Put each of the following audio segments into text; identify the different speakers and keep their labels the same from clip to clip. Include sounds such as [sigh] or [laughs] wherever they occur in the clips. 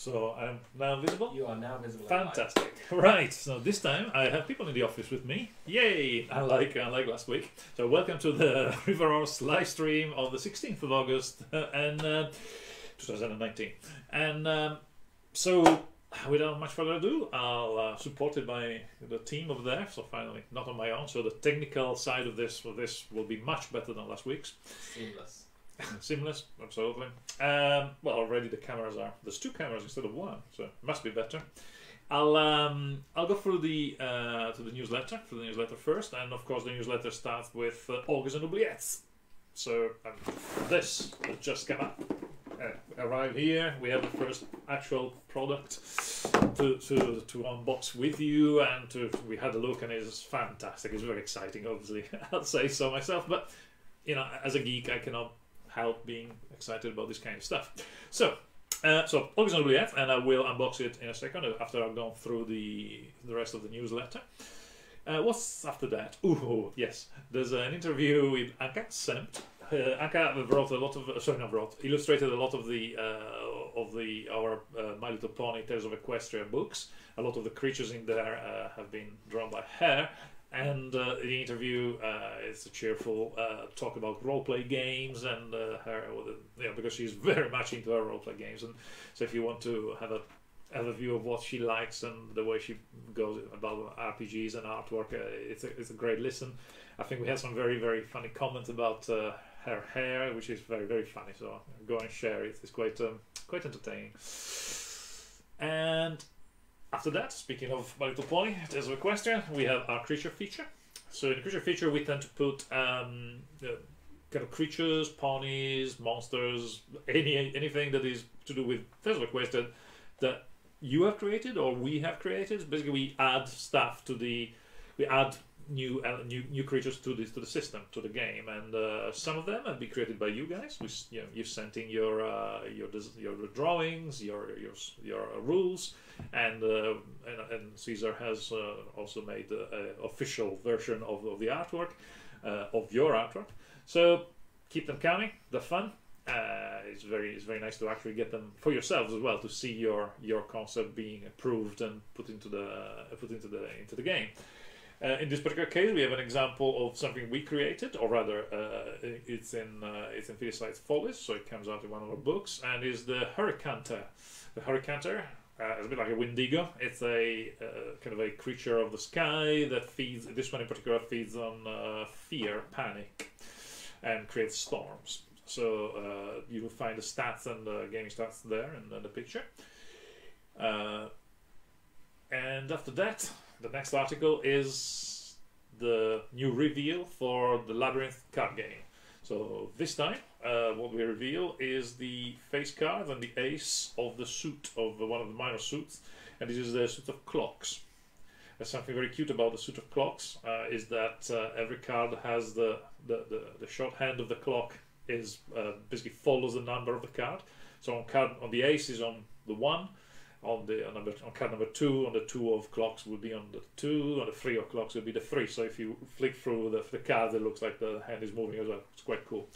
Speaker 1: So I'm now visible.
Speaker 2: You are now visible.
Speaker 1: Fantastic. [laughs] Right. So this time I have people in the office with me. Yay! Unlike unlike last week. So welcome to the [laughs] River Horse live stream of the 16th of August uh, and uh, 2019. And um, so without much further ado, I'll uh, supported by the team over there. So finally, not on my own. So the technical side of this of this will be much better than last week's.
Speaker 2: Seamless. [laughs]
Speaker 1: Seamless, absolutely. Um, well, already the cameras are. There's two cameras instead of one, so it must be better. I'll um, I'll go through the uh, to the newsletter for the newsletter first, and of course the newsletter starts with uh, Ogres and oubliettes. So um, this has just come up, uh, arrived here. We have the first actual product to, to to unbox with you, and to we had a look, and it's fantastic. It's very exciting, obviously. [laughs] I'll say so myself, but you know, as a geek, I cannot help being excited about this kind of stuff. So, uh, so Ogres and oubliettes, and I will unbox it in a second after I've gone through the the rest of the newsletter. Uh, what's after that? Ooh, yes, there's an interview with Anka Senept. Uh, Anka wrote a lot of, uh, sorry, not wrote, illustrated a lot of the uh, of the our uh, My Little Pony Tails of Equestria books. A lot of the creatures in there uh, have been drawn by her, and uh, the interview uh, is a cheerful uh, talk about roleplay games and uh, her, you know, because she's [laughs] very much into her roleplay games. And so, if you want to have a have a view of what she likes and the way she goes about RPGs and artwork, uh, it's a it's a great listen. I think we had some very very funny comments about uh, her hair, which is very very funny. So go and share it. It's quite um, quite entertaining. And after that, speaking of My Little Pony, Tails a Equestria, we have our creature feature. So in the creature feature, we tend to put um, uh, kind of creatures, ponies, monsters, any anything that is to do with Tails of Equestria that you have created or we have created. Basically, we add stuff to the, we add new uh, new new creatures to this to the system to the game, and uh, some of them have been created by you guys. We, you know, you sent in your uh, your your drawings, your your your uh, rules, and, uh, and and Caesar has uh, also made an official version of, of the artwork uh, of your artwork. So keep them coming. They're fun. Uh, it's very it's very nice to actually get them for yourselves as well to see your your concept being approved and put into the uh, put into the into the game. Uh, in this particular case, we have an example of something we created, or rather, uh, it's in uh, it's in Philistines Follies, so it comes out in one of our books, and is the Hurricanter. The Hurricanter uh, is a bit like a Windigo. It's a uh, kind of a creature of the sky that feeds. This one in particular feeds on uh, fear, panic, and creates storms. So uh, you will find the stats and the gaming stats there in, the picture. And after that, the next article is the new reveal for the Labyrinth card game. So this time, uh, what we reveal is the face card and the ace of the suit of one of the minor suits, and this is the suit of clocks. There's something very cute about the suit of clocks uh, is that uh, every card has the, the, the, the shorthand of the clock is uh, basically follows the number of the card. So on card on the ace is on the one, on the on number on card number two, on the two of clocks would be on the two, on the three of clocks would be the three. So if you flick through the, the cards, it looks like the hand is moving as well. It's quite cool.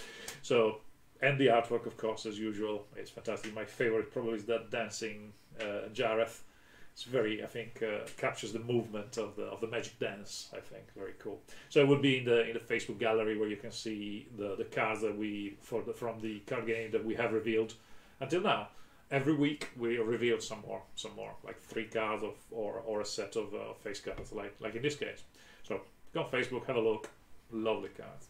Speaker 1: So and the artwork, of course, as usual, it's fantastic. My favorite probably is that dancing uh, Jareth. It's very, I think, uh, captures the movement of the of the magic dance. I think very cool. So it would be in the in the Facebook gallery where you can see the the cards that we for the from the card game that we have revealed until now. Every week we reveal some more, some more, like three cards of or or a set of uh, face cards, like like in this case. So go on Facebook, have a look. Lovely cards.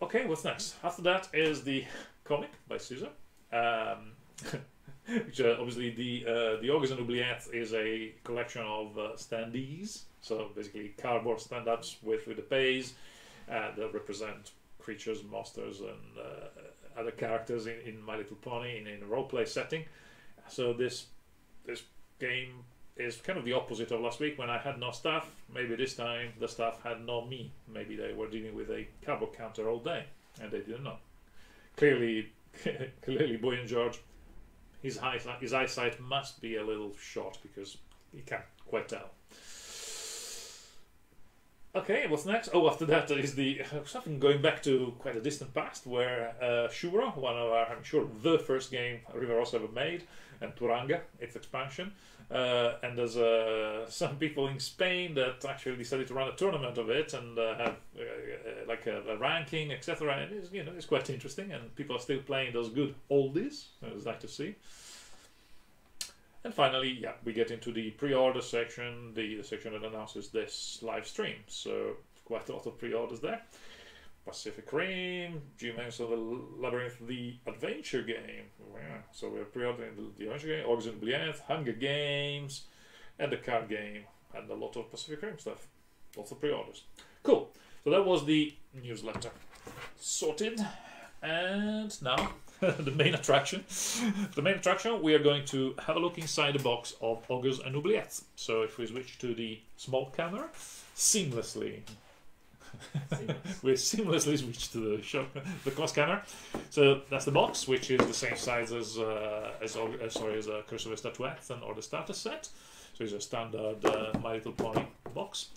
Speaker 1: Okay, what's next? After that is the comic by Caesar. Um, [laughs] which uh, obviously the uh, the Ogres and Oubliettes is a collection of uh, standees. So basically cardboard stand-ups with with the pays uh, that represent creatures, monsters, and uh, other characters in, in My Little Pony in, in a roleplay setting. So this this game is kind of the opposite of last week when I had no staff. Maybe this time the staff had no me. Maybe they were dealing with a cardboard counter all day and they didn't know. Clearly, [laughs] clearly, Boy and George his eyesight, his eyesight must be a little short because he can't quite tell. Okay, what's next? Oh, after that is the something going back to quite a distant past, where uh, Shuuro, one of our, I'm sure, the first game River Horse ever made, and Turanga, its expansion, uh, and there's uh, some people in Spain that actually decided to run a tournament of it and uh, have uh, uh, like a, a ranking, etc. And it's you know it's quite interesting, and people are still playing those good oldies. It's nice to see. And finally, yeah, we get into the pre-order section, the, the section that announces this live stream. So quite a lot of pre-orders there. Pacific Rim, Jim Henson's of the Labyrinth, the adventure game. Yeah, so we're pre-ordering the, the adventure game, and Oubliettes, Hunger Games, and the card game, and a lot of Pacific Rim stuff. Lots of pre-orders. Cool. So that was the newsletter. Sorted. And now [laughs] the main attraction. [laughs] the main attraction, we are going to have a look inside the box of Ogres and Oubliettes. So if we switch to the small camera, seamlessly. [laughs] we seamlessly switch to the show, the close camera. So that's the box, which is the same size as uh, as uh, sorry as a Curse of Statuette or the starter set. So it's a standard uh, My Little Pony box.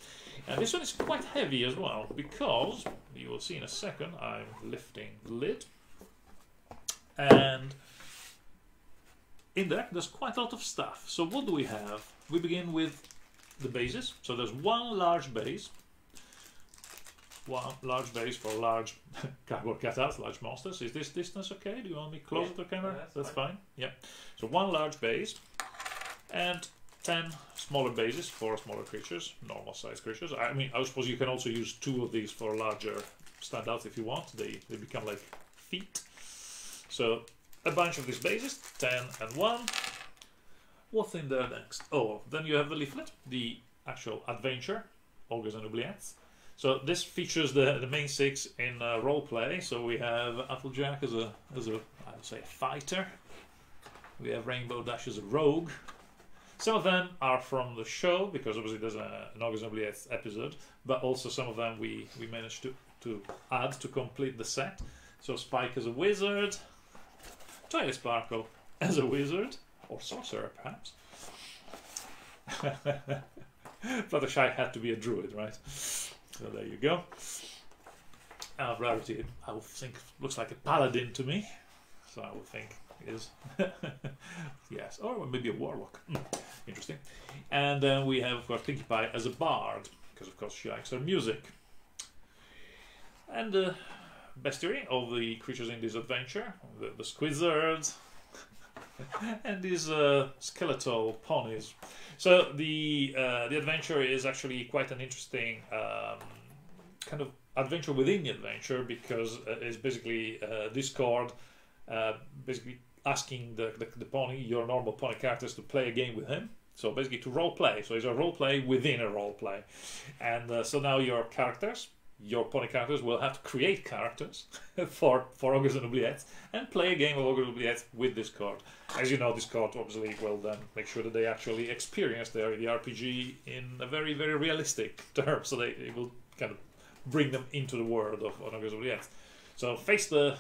Speaker 1: And this one is quite heavy as well because you will see in a second. I'm lifting the lid and in there there's quite a lot of stuff. So what do we have? We begin with the bases. So there's one large base. One large base for large [laughs] cardboard cutouts large monsters. Is this distance okay? Do you want me closer
Speaker 2: Yeah,
Speaker 1: to the camera?
Speaker 2: Yeah, that's
Speaker 1: that's fine. yeah. So one large base and 10 smaller bases for smaller creatures normal size creatures. I mean i suppose you can also use two of these for larger standouts if you want. They they become like feet so a bunch of these bases, 10 and 1. What's in there next? Oh, then you have the leaflet, the actual adventure, Ogres and Oubliettes. So this features the, the main six in uh, role play. So we have Applejack as a as a I would say a fighter. We have Rainbow Dash as a rogue. Some of them are from the show because obviously there's a, an Ogres and Oubliettes episode, but also some of them we we managed to to add to complete the set. So Spike as a wizard, Twilight Sparkle as a wizard, or sorcerer perhaps. [laughs] Fluttershy had to be a druid, right? So there you go. Uh, Rarity, I would think, looks like a paladin to me. So I would think is. [laughs] yes, or maybe a warlock. Hmm, Interesting. And then we have, of course, Pinkie Pie as a bard, because, of course, she likes her music. And uh, bestiary of the creatures in this adventure the, the squizzards [laughs] and these uh, skeletal ponies. So the uh, the adventure is actually quite an interesting um, kind of adventure within the adventure because uh, it's basically uh, Discord uh, basically asking the, the, the pony, your normal pony characters, to play a game with him. So basically to role play. So it's a role play within a role play, and uh, so now your characters your pony characters will have to create characters [laughs] for for Ogres and Oubliettes and play a game of Ogres and Oubliettes with this card. As you know, this card obviously will then make sure that they actually experience their the RPG in a very very realistic [laughs] term, so they it will kind of bring them into the world of Ogres and Oubliettes. So face the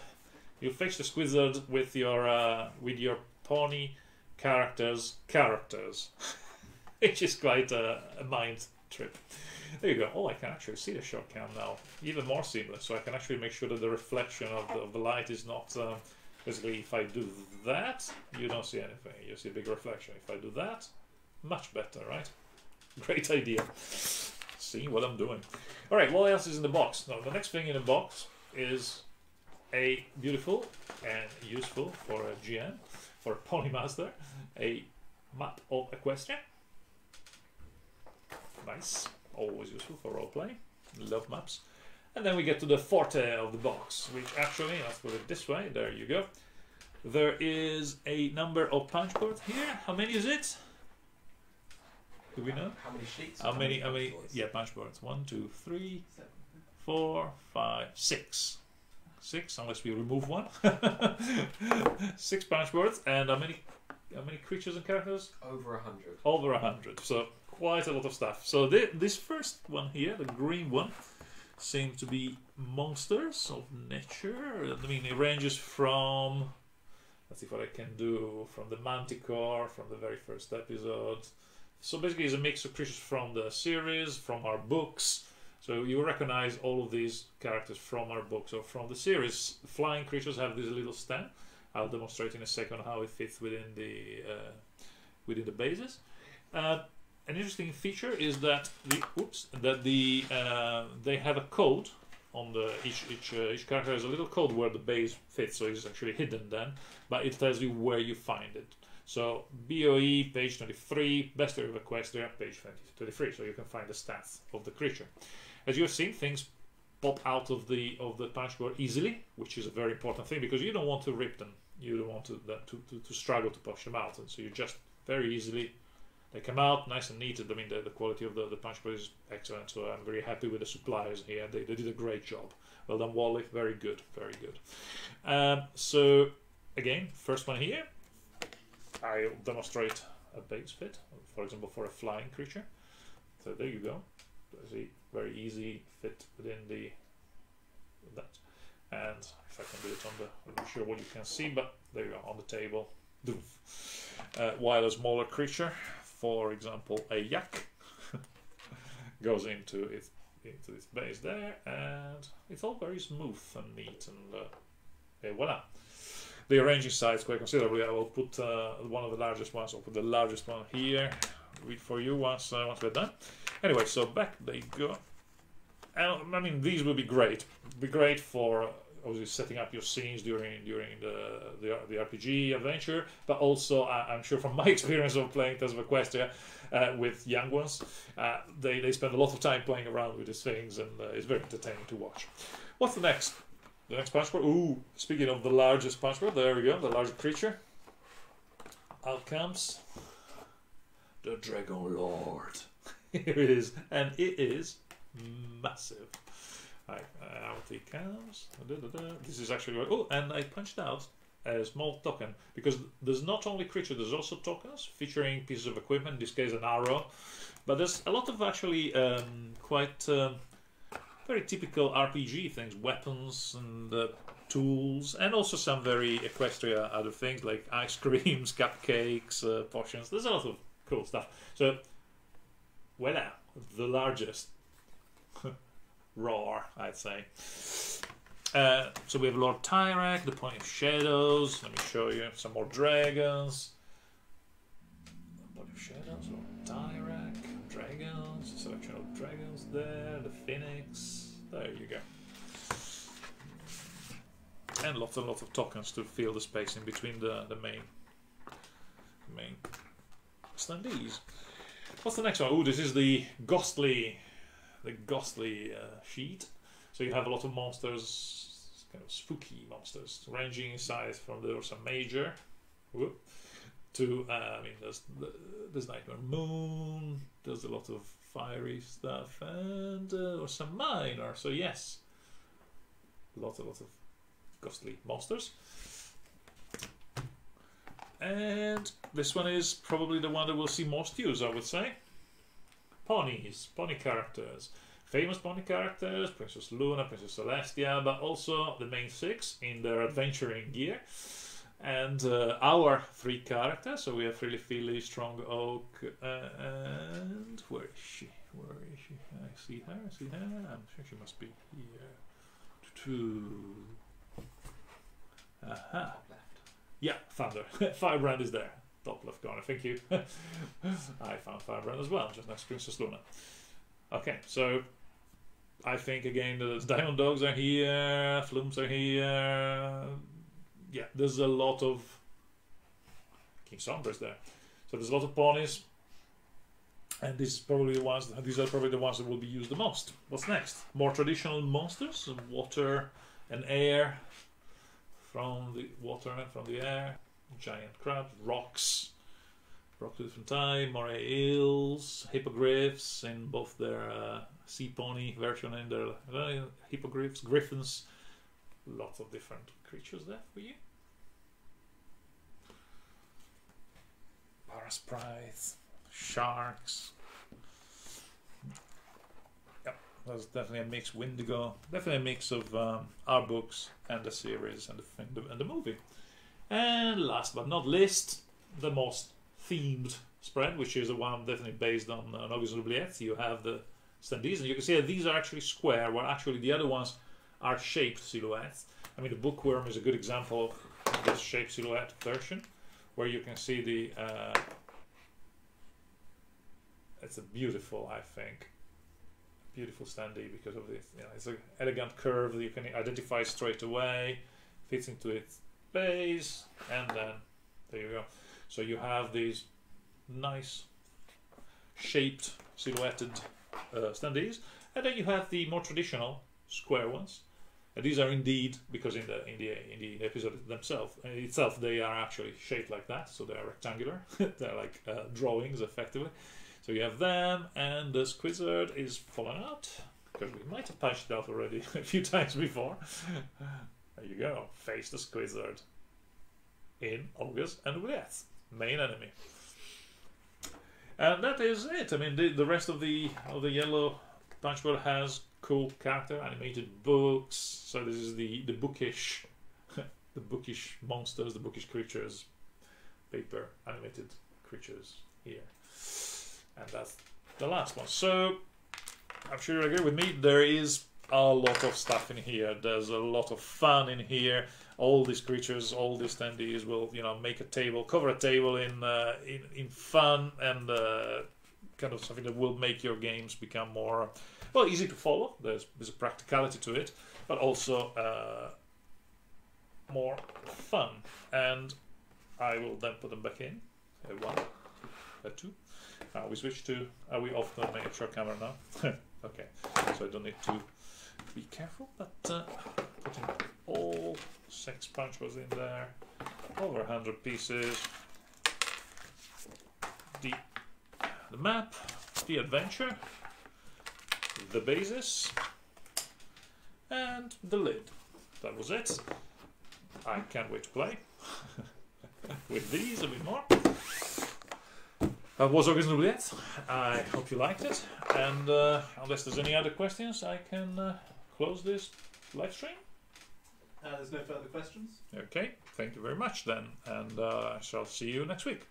Speaker 1: you face the Squizzard with your uh, with your pony characters characters, [laughs] which is quite a, a mind trip. There you go. Oh, I can actually see the shot cam now. Even more seamless. So I can actually make sure that the reflection of the, of the light is not... Uh, basically, if I do that, you don't see anything. You see a big reflection. If I do that, much better, right? [laughs] Great idea. See what I'm doing. All right, what else is in the box? Now, the next thing in the box is a beautiful and useful for a GM, for a pony master, a map of Equestria. Nice always useful for roleplay. Love maps. And then we get to the forte of the box, which actually, let's put it this way, there you go. There is a number of punch boards here. How many is it? Do we know?
Speaker 2: How many sheets?
Speaker 1: How many, how many,
Speaker 2: boards?
Speaker 1: yeah, punch boards. One, two, three,
Speaker 2: Seven.
Speaker 1: four, five, six. Six, unless we remove one. [laughs] six punch boards, and how many, how many creatures and characters?
Speaker 2: Over a hundred.
Speaker 1: over a hundred. So quite a lot of stuff. So thi- this first one here, the green one, seems to be monsters of nature. I mean, it ranges from let's see what I can do from the Manticore from the very first episode. So basically, it's a mix of creatures from the series, from our books, So you recognize all of these characters from our books or from the series. Flying creatures have this little stand. I'll demonstrate in a second how it fits within the uh, within the bases. Uh, an interesting feature is that the oops that the uh, they have a code on the each each uh, each character has a little code where the base fits, so it's actually hidden then, but it tells you where you find it. So BOE page 23, Bestiary of Equestria page 23, so you can find the stats of the creature. As you have seen, things pop out of the of the punch board easily, which is a very important thing because you don't want to rip them. You don't want to to, to, to struggle to push them out, and so you just very easily they come out nice and neat. I mean, the, the quality of the, the punch board is excellent, so I'm very happy with the suppliers here. They, they did a great job. Well done, Wally. Very good, very good. Um, so, again, first one here. I'll demonstrate a base fit, for example, for a flying creature. So there you go. See, very easy fit within the that. And if I can do it on the, I'm not sure what you can see, but there you are on the table. Uh, while a smaller creature, for example, a yak, [laughs] goes into its into its base there, and it's all very smooth and neat, and uh, voila the arranging size quite considerably. I will put uh, one of the largest ones. I'll put the largest one here. For you once uh, once we're done. Anyway, so back they go. I mean, these will be great. Be great for obviously setting up your scenes during during the the, the RPG adventure, but also uh, I'm sure from my [laughs] experience of playing Tails of Equestria uh, with young ones, uh, they they spend a lot of time playing around with these things, and uh, it's very entertaining to watch. What's the next? The next punch board. Ooh, speaking of the largest punch board, there we go, the larger creature. Out comes the Dragon Lord. [laughs] Here it is, and it is massive. Right, out he comes. Da, da, da. This is actually oh, and I punched out a small token because there's not only creature, there's also tokens featuring pieces of equipment. In this case, an arrow, but there's a lot of actually um, quite. Um, very typical RPG things, weapons and uh, tools, and also some very Equestria other things like [laughs] ice creams, cupcakes, uh, potions. There's a lot of cool stuff. So, voila, the largest [laughs] roar, I'd say. Uh, so we have Lord Tyrak, the Point of Shadows. Let me show you some more dragons. Point of Shadows, Lord Tyrak, dragons, selection of dragons there, the Phoenix. There you go. And lots and lots of tokens to fill the space in between the, the main main standees. What's the next one? Oh, this is the ghostly the ghostly uh, sheet. So you have a lot of monsters, kind of spooky monsters, ranging in size from the Ursa Major whoop, to uh, I mean there's there's Nightmare Moon. There's a lot of fiery stuff and uh, or some minor. So yes, lots and lots of ghostly monsters. And this one is probably the one that we'll see most use, I would say. Ponies, pony characters. Famous pony characters, Princess Luna, Princess Celestia, but also the main six in their adventuring gear. And uh, our three characters, so we have Frilly Filly, Strong Oak, uh, and where is she? Where is she? I see her, I see her. I'm sure she must be here. Two. Aha. Yeah, Thunder. [laughs] Firebrand is there. Top left corner, thank you. [laughs] I found Firebrand as well, just next to Princess Luna. Okay, so I think again the Diamond Dogs are here, Flumes are here, yeah, there's a lot of King Sombra's there. So there's a lot of ponies, and these probably the ones. These are probably the ones that will be used the most. What's next? More traditional monsters, water and air, from the water and from the air. Giant crabs, rocks, of different time, moray eels, hippogriffs in both their uh, sea pony version and their uh, hippogriffs, griffins. Lots of different creatures there for you. Parasprites, sharks. Yep, there's definitely a mix. Windigo, definitely a mix of um, our books and the series and the, and the movie. And last but not least, the most themed spread, which is the one definitely based on, on Ogres Oubliette. You have the standees, and you can see that these are actually square, while actually the other ones are shaped silhouettes. I mean, the bookworm is a good example of this shaped silhouette version, where you can see the. Uh, it's a beautiful, I think, beautiful standee because of this. You know, it's an elegant curve that you can identify straight away, fits into its base, and then there you go. So you have these nice shaped silhouetted uh, standees, and then you have the more traditional square ones. And these are indeed because in the in the in the episode themselves uh, itself they are actually shaped like that, so they are rectangular. [laughs] they're like uh, drawings effectively. So you have them, and the Squizzard is falling out because we might have punched it out already [laughs] a few times before. There you go, face the Squizzard in Ogres and Oubliettes, main enemy. And that is it. I mean, the, the rest of the of the yellow punchboard has cool character animated books. So this is the the bookish, [laughs] the bookish monsters, the bookish creatures, paper animated creatures here, and that's the last one. So I'm sure you agree with me. There is a lot of stuff in here. There's a lot of fun in here all these creatures, all these standees will, you know, make a table, cover a table in uh, in, in fun and uh, kind of something that will make your games become more, well, easy to follow. There's there's a practicality to it, but also uh, more fun. And I will then put them back in. Uh, one, uh, two. Now we switch to. Are we off the miniature camera now? [laughs] okay, so I don't need to be careful, but uh, putting all six punch was in there, over 100 pieces, the, the map, the adventure, the basis, and the lid. That was it. I can't wait to play [laughs] with these a bit more. That was Ogres Oubliettes. I hope you liked it, and uh, unless there's any other questions, I can uh, close this live stream.
Speaker 2: Uh, there's no further questions.
Speaker 1: Okay, thank you very much then, and uh, I shall see you next week.